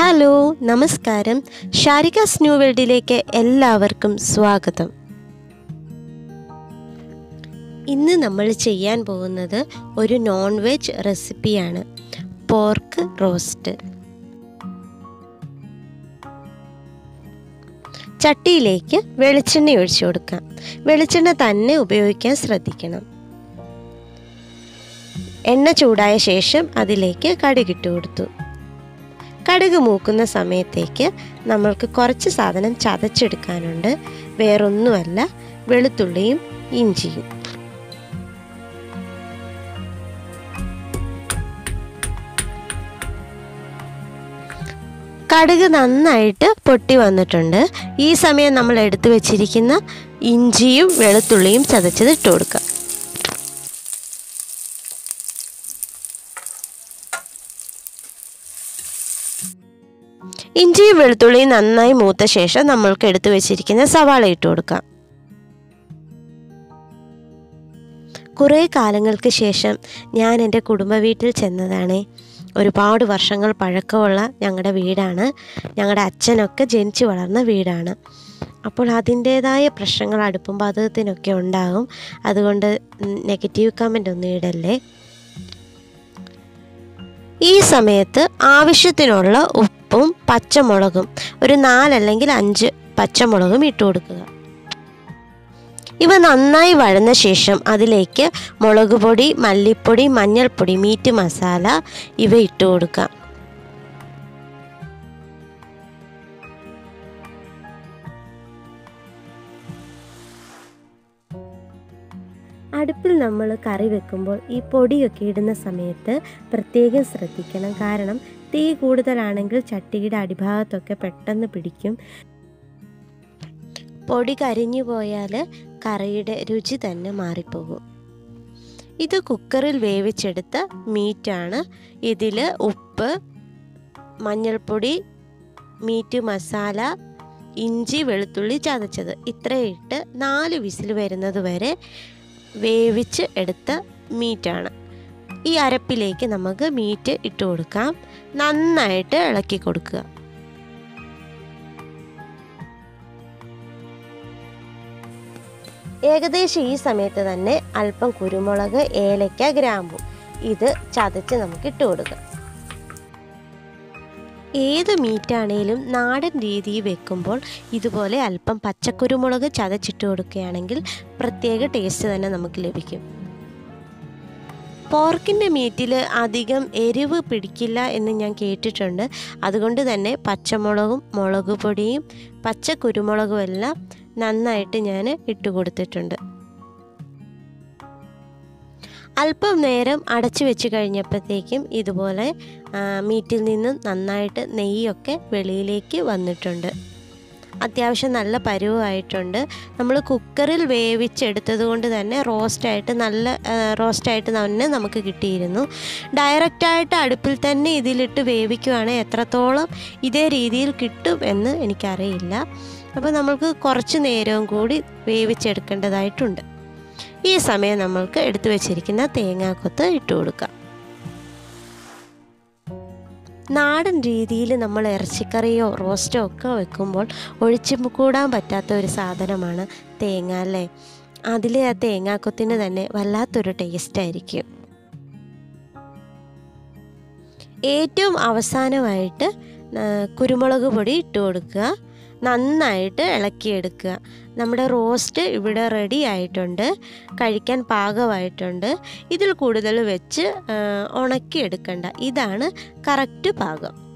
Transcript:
Hello നമസ്കാരം. ഷാരികാസ് new വേൾഡിലേക്ക് എല്ലാവർക്കും സ്വാഗതം. ഇന്ന് നമ്മൾ ചെയ്യാൻ പോകുന്നത് ഒരു നോൺ വെജ് റെസിപ്പിയാണ് പോർക്ക് റോസ്റ്റ് ചട്ടിയിലേക്ക് വെളിച്ചെണ്ണ ഒഴിച്ചു കൊടുക്കാം. വെളിച്ചെണ്ണ തന്നെ ഉപയോഗിക്കാൻ ശ്രദ്ധിക്കണം. എണ്ണ ചൂടായ ശേഷം അതിലേക്ക് കടുകിട്ട് കൊടുത്തു. കടുക് മൂക്കുന്ന സമയത്തേക്ക് നമ്മൾക്ക് കുറച്ച് സാധനം ചതച്ചെടുക്കാനുണ്ട്. വേറൊന്നുമല്ല വെളുത്തുള്ളിയും ഇഞ്ചിയും. കടുക് നന്നായിട്ട് പൊട്ടി വന്നിട്ടുണ്ട്. ഈ സമയം നമ്മൾ എടുത്തു വെച്ചിരിക്കുന്ന ഇഞ്ചിയും വെളുത്തുള്ളിയും ചതച്ചത് ഇട്ട് കൊടുക്കുക. ഇഞ്ചിയും വെളുത്തുള്ളിയും നന്നായി മൂത്ത ശേഷം നമ്മൾക്ക് എടുത്തു വെച്ചിരിക്കുന്ന സവാള ഇട്ട് കൊടുക്കാം. കുറേ കാലങ്ങൾക്ക് ശേഷം ഞാൻ എന്റെ കുടുംബ വീട്ടിൽ ചെന്നതാണ്. ഒരുപാട് വർഷങ്ങൾ പഴക്കമുള്ള ഞങ്ങളുടെ വീടാണ്. ഞങ്ങളുടെ അച്ഛനൊക്കെ ജനിച്ചു വളർന്ന വീടാണ്. അപ്പോൾ അതിന്റേതായ പ്രശ്നങ്ങൾ അടുപ്പും പാചകത്തിനൊക്കെ ഉണ്ടാകും. അതുകൊണ്ട് നെഗറ്റീവ് കമന്റ് ഒന്നും ഇടല്ലേ? ഈ സമയത്ത് ആവശ്യത്തിനുള്ള ഉപ്പും പച്ചമുളകും. ഒരു നാലല്ലെങ്കിൽ അഞ്ച് പച്ചമുളകും ഇട്ട് കൊടുക്കുക. ഇവ നന്നായി വഴന്ന ശേഷം അതിലേക്ക് മുളക് പൊടി മല്ലിപ്പൊടി മഞ്ഞൾപ്പൊടി മീറ്റ് മസാല ഇവ ഇട്ട് കൊടുക്കാം അടുപ്പിൽ നമ്മൾ കറി വെക്കുമ്പോൾ ഈ പൊടിയൊക്കെ ഇടുന്ന സമയത്ത് പ്രത്യേകം ശ്രദ്ധിക്കണം. കാരണം തീ കൂടുതലാണെങ്കിൽ ചട്ടിയുടെ അടിഭാഗത്തൊക്കെ പെട്ടെന്ന് പിടിക്കും. പൊടി കരിഞ്ഞു പോയാൽ കറിയുടെ രുചി തന്നെ മാറിപ്പോകും. ഇത് കുക്കറിൽ വേവിച്ചെടുത്ത മീറ്റാണ്. ഇതിൽ ഉപ്പ് മഞ്ഞൾപ്പൊടി മീറ്റ് മസാല ഇഞ്ചി വെളുത്തുള്ളി ചതച്ചത്. ഇത്രയിട്ട് നാല് വിസിൽ വരുന്നത് വരെ വേവിച്ച് എടുത്ത മീറ്റാണ്. ഈ അരപ്പിലേക്ക് നമുക്ക് മീറ്റ് ഇട്ട് കൊടുക്കാം. നന്നായിട്ട് ഇളക്കി കൊടുക്കുക. ഏകദേശം ഈ സമയത്ത് തന്നെ അല്പം കുരുമുളക് ഏലക്ക ഗ്രാമ്പു ഇത് ചതച്ച് നമുക്ക് ഇട്ട് കൊടുക്കാം. ഏത് മീറ്റാണേലും നാടൻ രീതിയിൽ വെക്കുമ്പോൾ ഇതുപോലെ അല്പം പച്ചക്കുരുമുളക് ചതച്ചിട്ട് കൊടുക്കുകയാണെങ്കിൽ പ്രത്യേക ടേസ്റ്റ് തന്നെ നമുക്ക് ലഭിക്കും. പോർക്കിന്റെ മീറ്റിൽ അധികം എരിവ് പിടിക്കില്ല എന്ന് ഞാൻ കേട്ടിട്ടുണ്ട്. അതുകൊണ്ട് തന്നെ പച്ചമുളകും മുളക് പൊടിയും പച്ച കുരുമുളകും എല്ലാം നന്നായിട്ട് ഞാൻ ഇട്ട് കൊടുത്തിട്ടുണ്ട്. അല്പം നേരം അടച്ചു വെച്ച് കഴിഞ്ഞപ്പോഴത്തേക്കും ഇതുപോലെ മീറ്റിൽ നിന്നും നന്നായിട്ട് നെയ്യൊക്കെ വെളിയിലേക്ക് വന്നിട്ടുണ്ട്. അത്യാവശ്യം നല്ല പരുവായിട്ടുണ്ട്. നമ്മൾ കുക്കറിൽ വേവിച്ചെടുത്തത് കൊണ്ട് തന്നെ റോസ്റ്റായിട്ട് നല്ല റോസ്റ്റായിട്ട് തന്നെ നമുക്ക് കിട്ടിയിരുന്നു. ഡയറക്റ്റായിട്ട് അടുപ്പിൽ തന്നെ ഇതിലിട്ട് വേവിക്കുവാണെങ്കിൽ എത്രത്തോളം ഇതേ രീതിയിൽ കിട്ടും എന്ന് എനിക്കറിയില്ല. അപ്പോൾ നമ്മൾക്ക് കുറച്ച് നേരവും കൂടി വേവിച്ചെടുക്കേണ്ടതായിട്ടുണ്ട്. ഈ സമയം നമ്മൾക്ക് എടുത്തു വെച്ചിരിക്കുന്ന തേങ്ങാക്കൊത്ത് ഇട്ട് കൊടുക്കാം നാടൻ രീതിയിൽ നമ്മൾ ഇറച്ചിക്കറിയോ റോസ്റ്റോ ഒക്കെ വെക്കുമ്പോൾ ഒഴിച്ചു കൂടാൻ പറ്റാത്ത ഒരു സാധനമാണ് തേങ്ങ അല്ലേ? അതിലെ ആ തേങ്ങാക്കൊത്തിന് തന്നെ വല്ലാത്തൊരു ടേസ്റ്റ് ആയിരിക്കും. ഏറ്റവും അവസാനമായിട്ട് കുരുമുളക് പൊടി ഇട്ട് കൊടുക്കുക. നന്നായിട്ട് ഇളക്കിയെടുക്കുക. നമ്മുടെ റോസ്റ്റ് ഇവിടെ റെഡി ആയിട്ടുണ്ട്. കഴിക്കാൻ പാകമായിട്ടുണ്ട്. ഇതിൽ കൂടുതൽ വെച്ച് ഉണക്കിയെടുക്കണ്ട. ഇതാണ് കറക്റ്റ് പാകം.